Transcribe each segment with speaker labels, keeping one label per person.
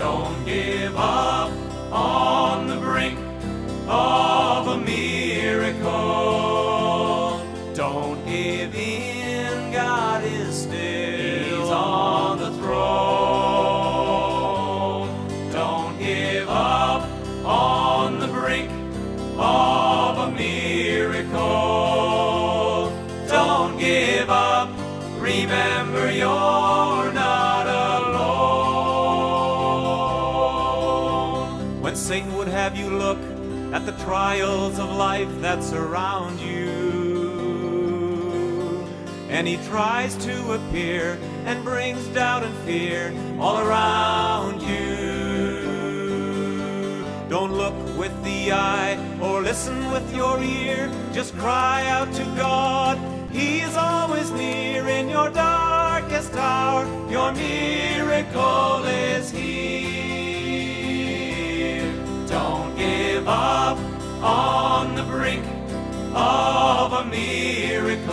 Speaker 1: Don't give up on the brink of a miracle. Don't give in, God is still He's on the throne. Don't give up on the brink of a miracle. Don't give up, remember your name. When Satan would have you look at the trials of life that surround you, and he tries to appear and brings doubt and fear all around you. Don't look with the eye or listen with your ear, just cry out to God. He is always near in your darkest hour. Your miracle the brink of a miracle.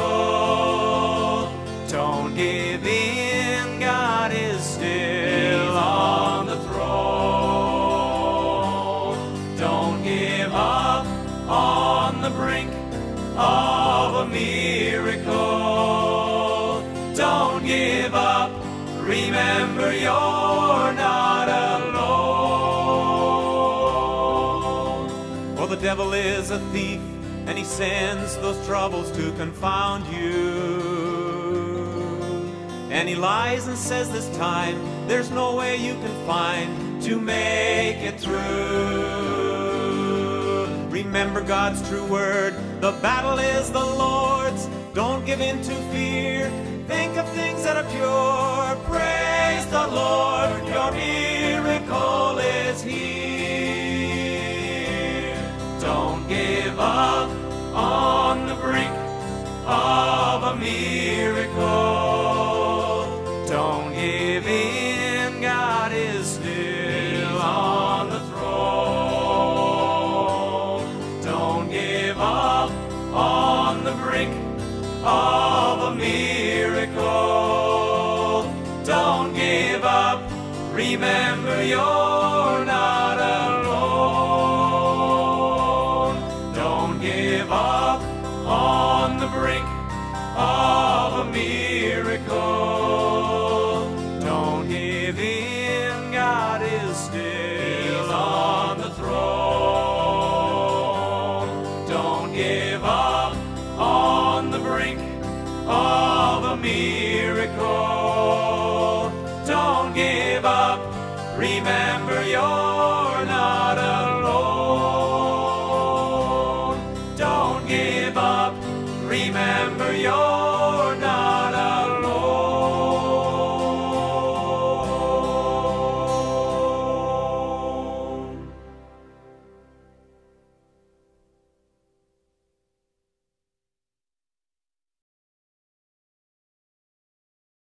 Speaker 1: Don't give in, God is still He's on the throne. Don't give up on the brink of a miracle. Don't give up. Remember you're not For the devil is a thief, and he sends those troubles to confound you. And he lies and says this time, there's no way you can find to make it through. Remember God's true word, the battle is the Lord's. Don't give in to fear. Think of things that are pure. Praise the Lord, your miracle. Don't give in, God is still on the throne. Don't give up on the brink of a miracle. Don't give up. Remember you're not alone. Don't give up on the brink of a miracle. Don't give in, God is He's still on the throne. Don't give up on the brink of a miracle. Don't give up. Remember you're not alone. Remember you're